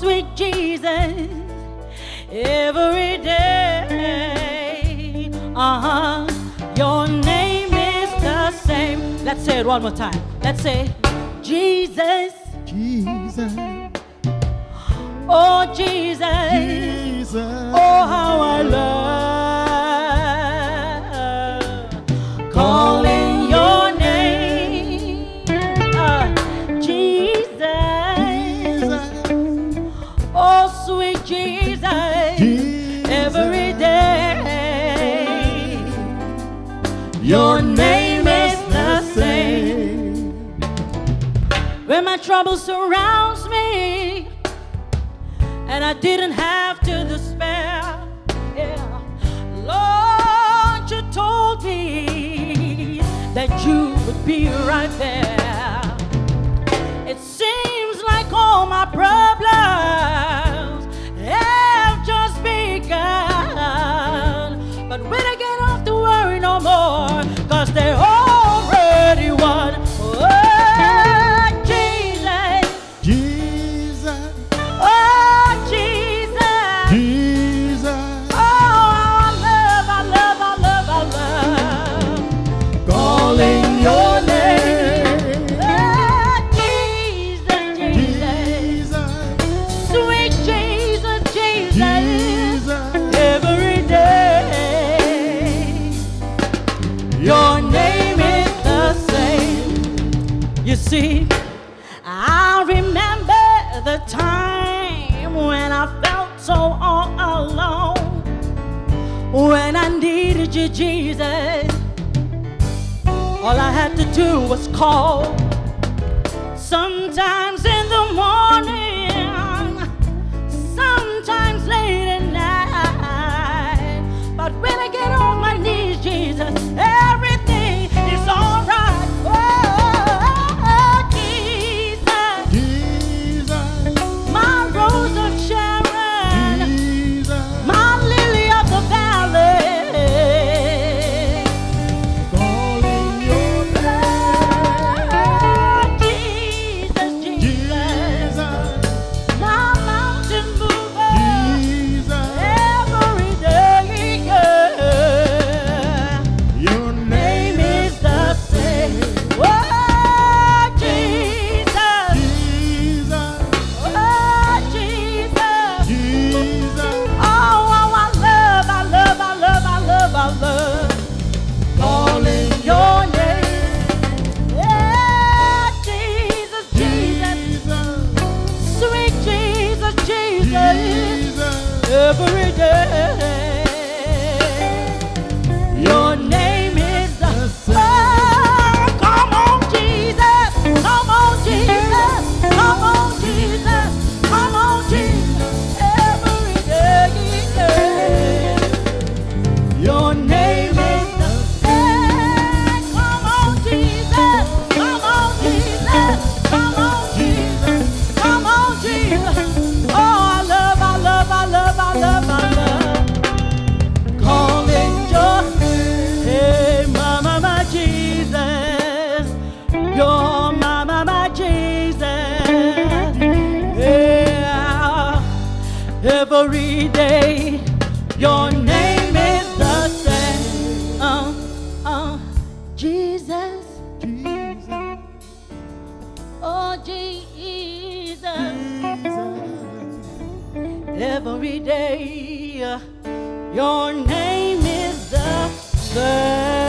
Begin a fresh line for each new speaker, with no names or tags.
sweet Jesus every day. Uh-huh. Your name is the same. Let's say it one more time. Let's say Jesus.
Jesus.
Oh Jesus.
Jesus.
Oh how I love Jesus, Jesus. every day. Your name is the same. When my trouble surrounds me and I didn't have to despair, yeah. Lord, you told me that you would be right there. see. I remember the time when I felt so all alone, when I needed you, Jesus. All I had to do was call. Sometimes
Yeah.
Every day.
Your
name is the same. Uh, uh,
Jesus.
Jesus. Oh, Jesus. Jesus. Every day, uh, your name is the same.